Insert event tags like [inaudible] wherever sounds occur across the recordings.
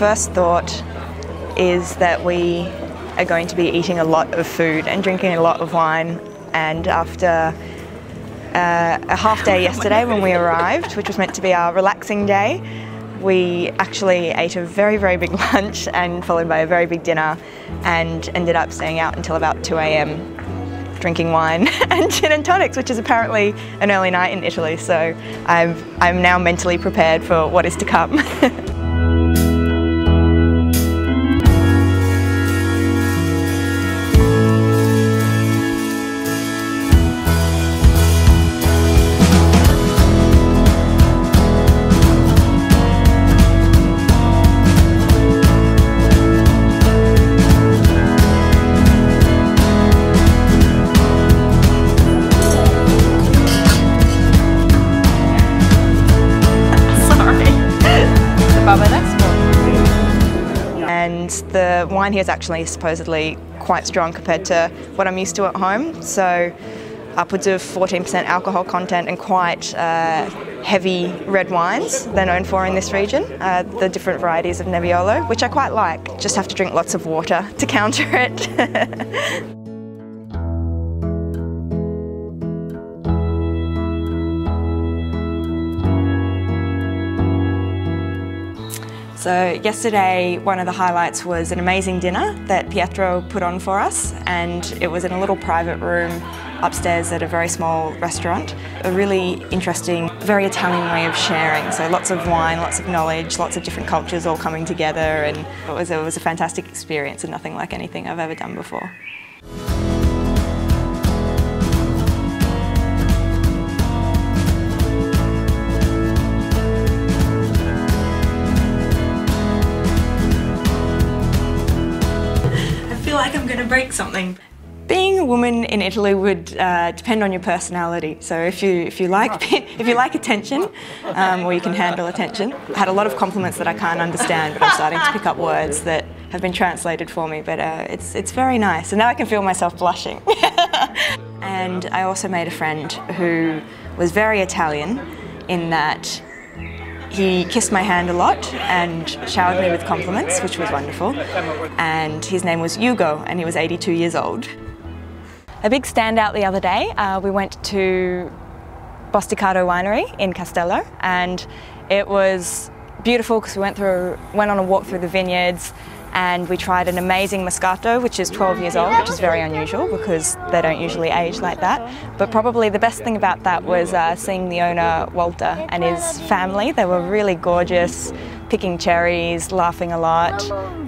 first thought is that we are going to be eating a lot of food and drinking a lot of wine. And after uh, a half day yesterday when we arrived, which was meant to be our relaxing day, we actually ate a very, very big [laughs] lunch and followed by a very big dinner and ended up staying out until about 2 a.m. drinking wine [laughs] and gin and tonics, which is apparently an early night in Italy. So I'm, I'm now mentally prepared for what is to come. [laughs] the wine here is actually supposedly quite strong compared to what I'm used to at home. So upwards of 14% alcohol content and quite uh, heavy red wines they're known for in this region, uh, the different varieties of Nebbiolo, which I quite like. Just have to drink lots of water to counter it. [laughs] So yesterday, one of the highlights was an amazing dinner that Pietro put on for us, and it was in a little private room upstairs at a very small restaurant. A really interesting, very Italian way of sharing. So lots of wine, lots of knowledge, lots of different cultures all coming together, and it was, it was a fantastic experience and nothing like anything I've ever done before. Like I'm going to break something. Being a woman in Italy would uh, depend on your personality. So if you if you like [laughs] if you like attention, um, or you can handle attention. I had a lot of compliments that I can't understand, but I'm starting to pick up words that have been translated for me. But uh, it's it's very nice, and now I can feel myself blushing. [laughs] and I also made a friend who was very Italian, in that he kissed my hand a lot and showered me with compliments, which was wonderful. And his name was Hugo, and he was 82 years old. A big standout the other day, uh, we went to Bosticado Winery in Castello, and it was beautiful because we went through, went on a walk through the vineyards, and we tried an amazing Moscato, which is 12 years old, which is very unusual because they don't usually age like that. But probably the best thing about that was uh, seeing the owner, Walter, and his family. They were really gorgeous, picking cherries, laughing a lot,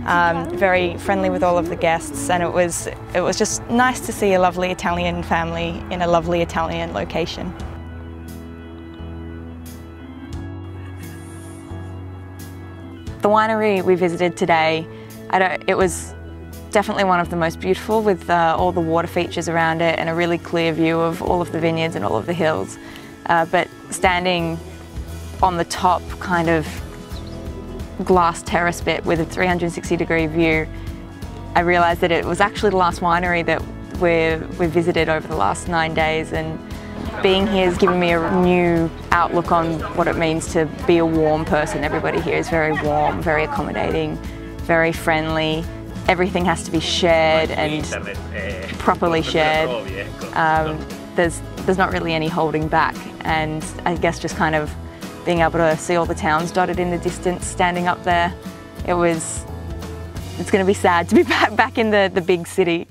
um, very friendly with all of the guests, and it was, it was just nice to see a lovely Italian family in a lovely Italian location. The winery we visited today it was definitely one of the most beautiful with uh, all the water features around it and a really clear view of all of the vineyards and all of the hills. Uh, but standing on the top kind of glass terrace bit with a 360 degree view, I realised that it was actually the last winery that we we visited over the last nine days and being here has given me a new outlook on what it means to be a warm person. Everybody here is very warm, very accommodating, very friendly. Everything has to be shared and properly shared. Um, there's, there's not really any holding back and I guess just kind of being able to see all the towns dotted in the distance, standing up there, it was, it's going to be sad to be [laughs] back, back in the, the big city.